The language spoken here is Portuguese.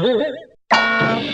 Música